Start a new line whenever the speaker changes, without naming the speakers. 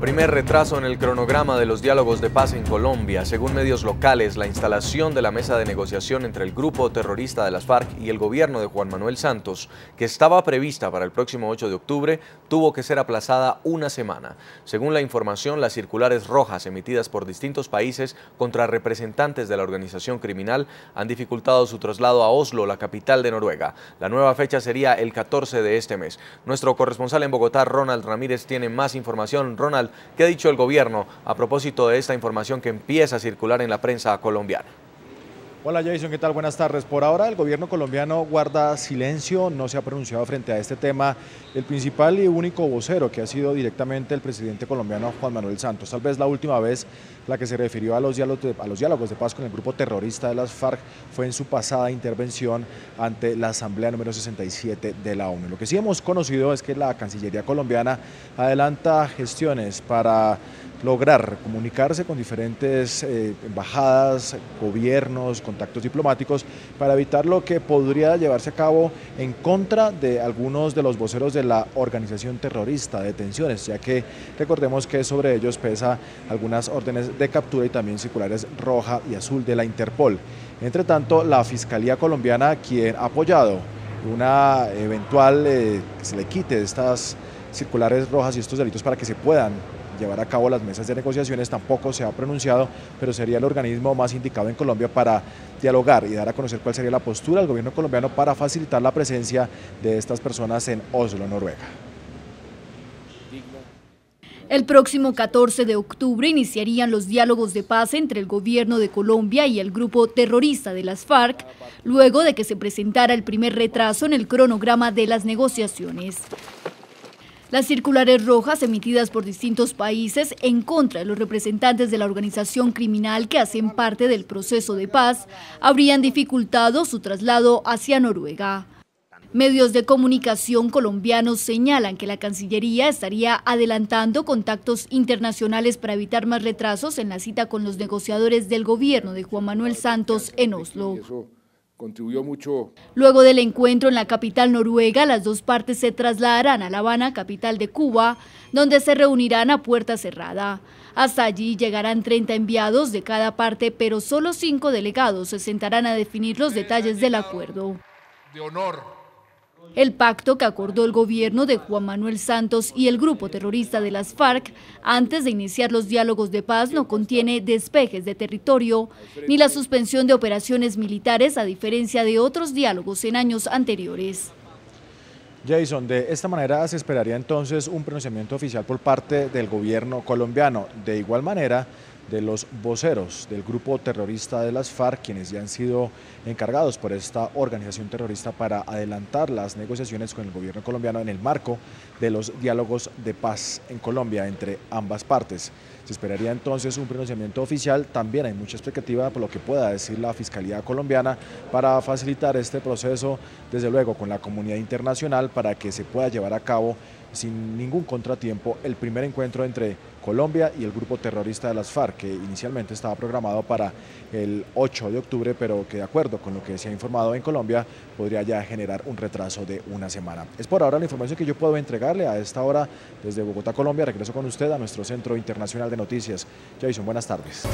Primer retraso en el cronograma de los diálogos de paz en Colombia. Según medios locales, la instalación de la mesa de negociación entre el grupo terrorista de las FARC y el gobierno de Juan Manuel Santos, que estaba prevista para el próximo 8 de octubre, tuvo que ser aplazada una semana. Según la información, las circulares rojas emitidas por distintos países contra representantes de la organización criminal han dificultado su traslado a Oslo, la capital de Noruega. La nueva fecha sería el 14 de este mes. Nuestro corresponsal en Bogotá, Ronald Ramírez, tiene más información. Ronald, ¿Qué ha dicho el gobierno a propósito de esta información que empieza a circular en la prensa colombiana?
Hola Jason, ¿qué tal? Buenas tardes. Por ahora el gobierno colombiano guarda silencio, no se ha pronunciado frente a este tema. El principal y único vocero que ha sido directamente el presidente colombiano Juan Manuel Santos. Tal vez la última vez la que se refirió a los, diálogos de, paz con el grupo terrorista de las FARC fue en su pasada intervención ante la Asamblea número 67 de la ONU. Lo que sí hemos conocido es que la Cancillería colombiana adelanta gestiones para lograr comunicarse con diferentes eh, embajadas, gobiernos, contactos diplomáticos para evitar lo que podría llevarse a cabo en contra de algunos de los voceros de la organización terrorista, detenciones, ya que recordemos que sobre ellos pesa algunas órdenes de captura y también circulares roja y azul de la Interpol. Entre tanto, la Fiscalía colombiana, quien ha apoyado una eventual eh, que se le quite estas circulares rojas y estos delitos para que se puedan llevar a cabo las mesas de negociaciones tampoco se ha pronunciado, pero sería el organismo más indicado en Colombia para dialogar y dar a conocer cuál sería la postura del gobierno colombiano para facilitar la presencia de estas personas en Oslo, Noruega.
El próximo 14 de octubre iniciarían los diálogos de paz entre el gobierno de Colombia y el grupo terrorista de las FARC, luego de que se presentara el primer retraso en el cronograma de las negociaciones. Las circulares rojas emitidas por distintos países en contra de los representantes de la organización criminal que hacen parte del proceso de paz habrían dificultado su traslado hacia Noruega. Medios de comunicación colombianos señalan que la Cancillería estaría adelantando contactos internacionales para evitar más retrasos en la cita con los negociadores del gobierno de Juan Manuel Santos en Oslo
contribuyó mucho.
Luego del encuentro en la capital noruega, las dos partes se trasladarán a La Habana, capital de Cuba, donde se reunirán a puerta cerrada. Hasta allí llegarán 30 enviados de cada parte, pero solo cinco delegados se sentarán a definir los detalles del acuerdo.
De honor
el pacto que acordó el gobierno de Juan Manuel Santos y el grupo terrorista de las FARC antes de iniciar los diálogos de paz no contiene despejes de territorio ni la suspensión de operaciones militares a diferencia de otros diálogos en años anteriores.
Jason, de esta manera se esperaría entonces un pronunciamiento oficial por parte del gobierno colombiano. De igual manera, de los voceros del grupo terrorista de las FARC, quienes ya han sido encargados por esta organización terrorista para adelantar las negociaciones con el gobierno colombiano en el marco de los diálogos de paz en Colombia entre ambas partes. Se esperaría entonces un pronunciamiento oficial. También hay mucha expectativa por lo que pueda decir la Fiscalía colombiana para facilitar este proceso, desde luego con la comunidad internacional, para que se pueda llevar a cabo sin ningún contratiempo el primer encuentro entre Colombia y el grupo terrorista de las FARC, que inicialmente estaba programado para el 8 de octubre, pero que de acuerdo con lo que se ha informado en Colombia, podría ya generar un retraso de una semana. Es por ahora la información que yo puedo entregarle a esta hora desde Bogotá, Colombia. Regreso con usted a nuestro Centro Internacional de Noticias. Jason, buenas tardes.